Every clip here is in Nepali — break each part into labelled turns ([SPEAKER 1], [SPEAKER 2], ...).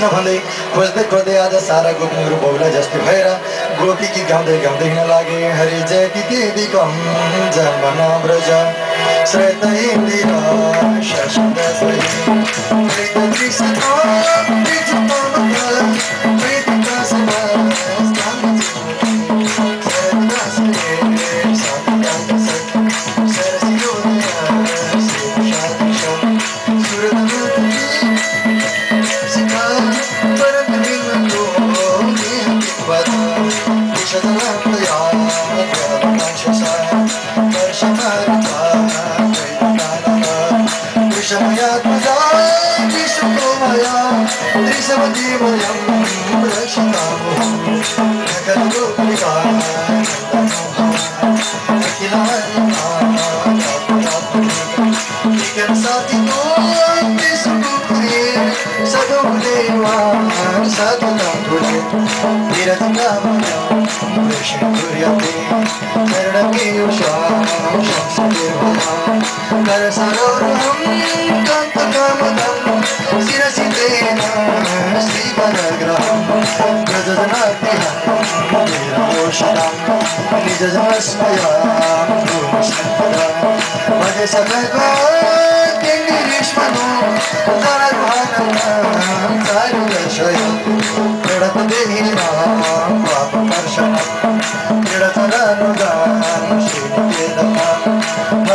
[SPEAKER 1] कृष्ण भन्दै खोज्दै खोज्दै आज सारा गोपीहरू बहुला जस्तै भएर गोपी गीत गाउँदै गाउँदै हिँड्न लागे हरि जयति देवी कम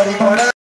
[SPEAKER 1] Hari अहिले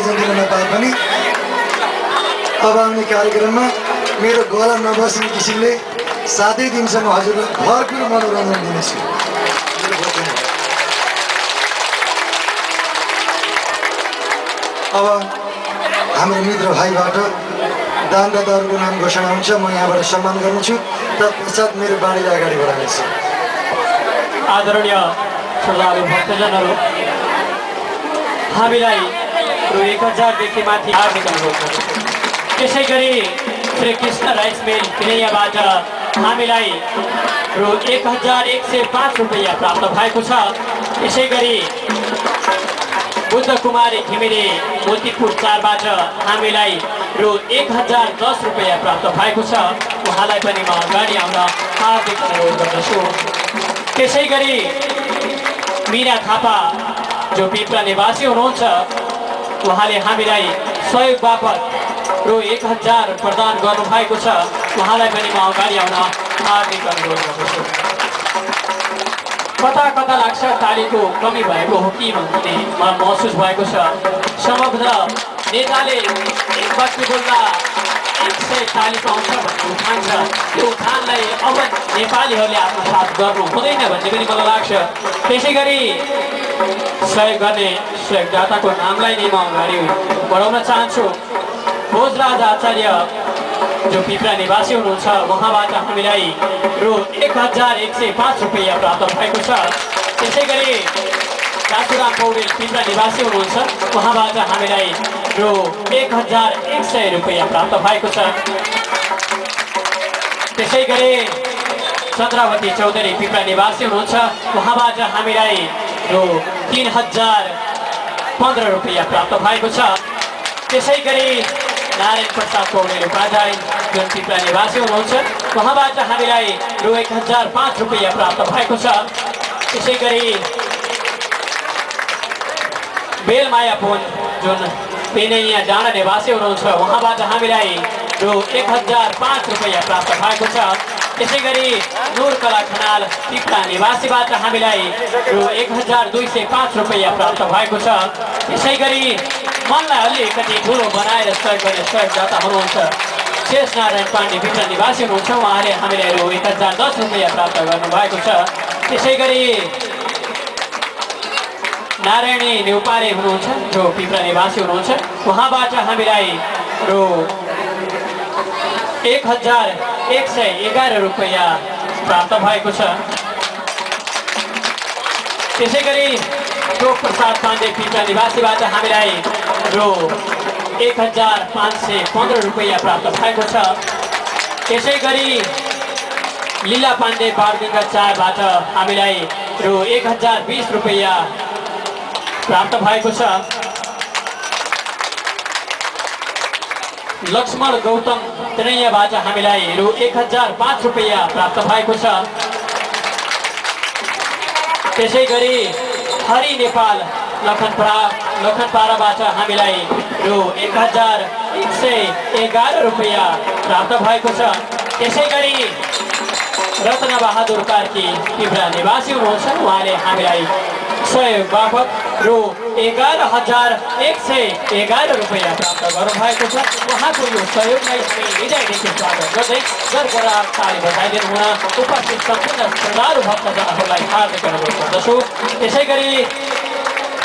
[SPEAKER 1] मनोरञ्जन दिन पनि अब आउने कार्यक्रममा मेरो गला नबस्ने किसिमले सातै दिनसम्म हजुरलाई भरपुर मनोरञ्जन दिनेछु अब हाम्रो मित्र भाइबाट दानदाताहरूको नाम घोषणा हुन्छ म यहाँबाट सम्मान गर्नेछु तत्पश्चात मेरो बाणीलाई अगाडि बढाउनेछु
[SPEAKER 2] आदरणीय श्रद्धालु भक्तजनहरू हामीलाई रु एक हजारदेखि माथि अनुरोध गर्छु त्यसै गरी श्री कृष्ण राइस मिल किनैयाबाट हामीलाई रु एक हजार एक सय पाँच रुपियाँ प्राप्त भएको छ त्यसै गरी बुद्ध कुमारी घिमिरे मोतीपुर चारबाट हामीलाई रु एक हजार दस रुपियाँ प्राप्त भएको छ उहाँलाई पनि म अगाडि आउन हार्दिक अनुरोध गर्दछु त्यसै गरी मिना थापा जो पिप्रा निवासी हुनुहुन्छ उहाँले हामीलाई सहयोग बापत रु एक हजार प्रदान गर्नुभएको छ। उहाँलाई पनि म अगाडि आउन हार्दिक अनुरोध गर्दछु। कता कता लाग्छ तालीको कमी भएको हो कि भन्ने मलाई महसुस भएको छ। सम्भवतः नेताले एक बोल्दा एक सय ताली पाउँछ भन्ने उठान छ। त्यो उठानलाई अब नेपालीहरूले आत्मसात गर्नु हुँदैन भन्ने पनि मलाई लाग्छ। त्यसै गरी सहयोग गर्ने सहयोगदाताको नामलाई नै म अगाडि बढाउन चाहन्छु। भोजराज आचार्य जो पिप्रा निवासी हुनुहुन्छ उहाँबाट हामीलाई रु एक हजार एक सय पाँच रुपियाँ प्राप्त भएको छ। त्यसै गरी कासुराम पौडेल पिप्रा निवासी हुनुहुन्छ उहाँबाट हामीलाई रु एक हजार एक सय रुपियाँ प्राप्त भएको छ। त्यसै गरी चन्द्रावती चौधरी पिप्रा निवासी हुनुहुन्छ उहाँबाट हामीलाई रु तिन हजार पन्ध्र रुपियाँ प्राप्त भएको छ। त्यसै गरी नारायण प्रसाद पौडेल उपाध्याय जुन पिप्रा निवासी हुनुहुन्छ। उहाँबाट हामीलाई रु एक हजार पाँच रुपियाँ प्राप्त भएको छ। त्यसै गरी बेलमाया पुन जुन पेनैया डाँडा निवासी हुनुहुन्छ उहाँबाट हामीलाई रु एक हजार पाँच रुपियाँ प्राप्त भएको छ। त्यसै गरी नुर कला खनाल पिप्रा निवासीबाट हामीलाई रु एक हजार दुई सय पाँच रुपियाँ प्राप्त भएको छ। त्यसै गरी मनलाई अलिकति ठुलो बनाएर सहयोग गर्ने सहयोगदाता हुनुहुन्छ। शेष नारायण पाण्डे भित्र निवासी हुनुहुन्छ। उहाँले हामीलाई रु एक हजार दस रुपियाँ प्राप्त गर्नुभएको छ। त्यसै गरी नारायणी नेउपारे हुनुहुन्छ जो पिप्रा निवासी हुनुहुन्छ। उहाँबाट हामीलाई रु एक हजार एक सय एघार रुपियाँ प्राप्त भएको छ। त्यसै गरी टोक प्रसाद पाण्डे पिप्रा निवासीबाट हामीलाई रु एक हजार पाँच सय पन्ध्र रुपियाँ प्राप्त भएको छ। त्यसै गरी लीला पाण्डे बारबिङ्गा चारबाट हामीलाई रु एक हजार बिस रुपियाँ प्राप्त भएको छ। लक्ष्मण गौतम तिनैयाबाट हामीलाई रु एक हजार पाँच रुपियाँ प्राप्त भएको छ। त्यसै गरी हरि नेपाल लखनपारा लखनपाराबाट हामीलाई रु एक हजार एक सय एघार रुपियाँ प्राप्त भएको छ। त्यसै गरी रत्नबहादुर कार्की तिब्रा निवासी हुनुहुन्छ। उहाँले हामीलाई सहयोग बापत रु एघार हजार एक सय एघार रुपियाँ प्राप्त गर्नुभएको छ। उहाँको यो सहयोगलाई हृदयदेखि स्वागत गर्दै गरगरा ताली बजाइदिनु हुन उपस्थित सम्पूर्ण श्रद्धालु भक्तजनहरूलाई हार्दिक अनुरोध गर्दछु। त्यसै गरी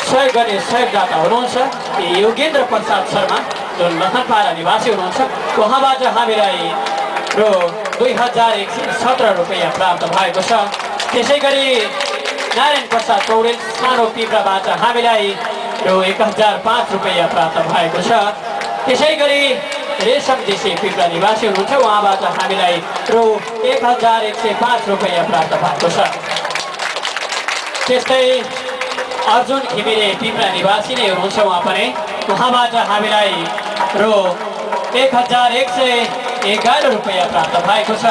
[SPEAKER 2] सहयोग गर्ने सहयोगदाता हुनुहुन्छ योगेन्द्र प्रसाद शर्मा जुन लखनपारा निवासी हुनुहुन्छ। उहाँबाट हामीलाई रु दुई हजार एक सय सत्र रुपियाँ प्राप्त भएको छ। त्यसै गरी नारायण प्रसाद पौडेल सानो पिप्राबाट हामीलाई रु एक हजार पाँच रुपियाँ प्राप्त भएको छ। त्यसै गरी रेशम देशी पिप्रा निवासी हुनुहुन्छ उहाँबाट हामीलाई रु एक हजार एक सय पाँच रुपियाँ प्राप्त भएको छ। त्यस्तै अर्जुन घिमिरे पिप्रा निवासी नै हुनुहुन्छ उहाँ पनि। उहाँबाट हामीलाई रु एक हजार एक सय एघार रुपियाँ प्राप्त भएको छ।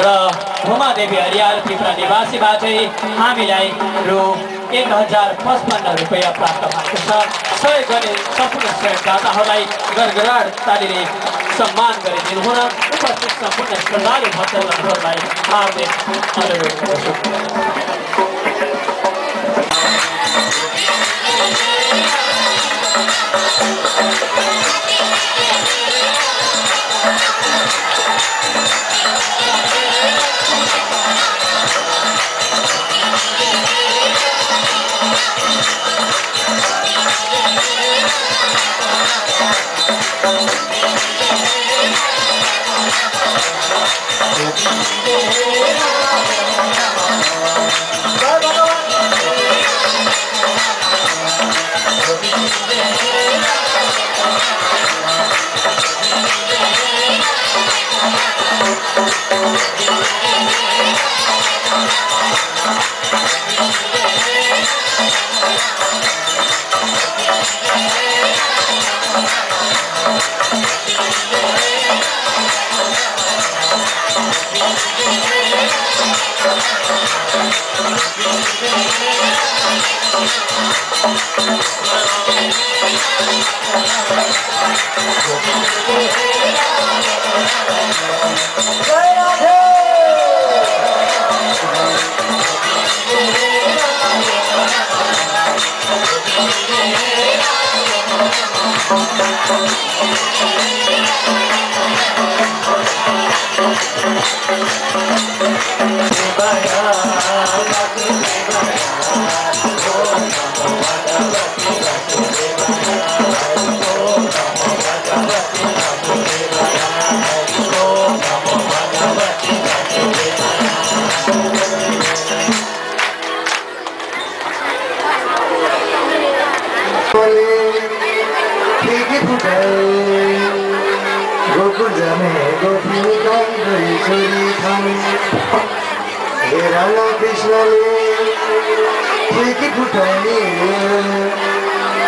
[SPEAKER 2] र भुमादेवी हरियाल निवासी निवासीबाट हामीलाई रु एक हजार पचपन्न रुपियाँ प्राप्त भएको छ। सहयोग गर्ने सम्पूर्ण सहयोगदाताहरूलाई गरगराड तालीले सम्मान गरिदिनु हुन उपस्थित सम्पूर्ण श्रद्धालु भक्तहरूलाई हार्दिक अनुरोध
[SPEAKER 1] गर्छु।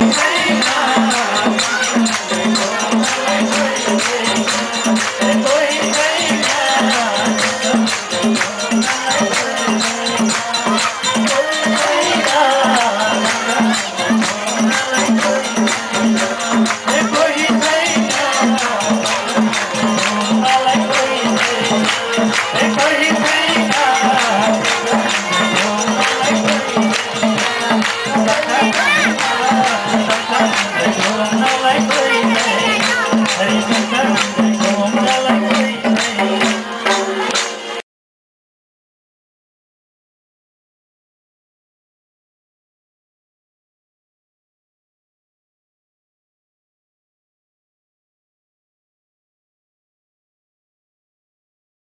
[SPEAKER 1] Damn.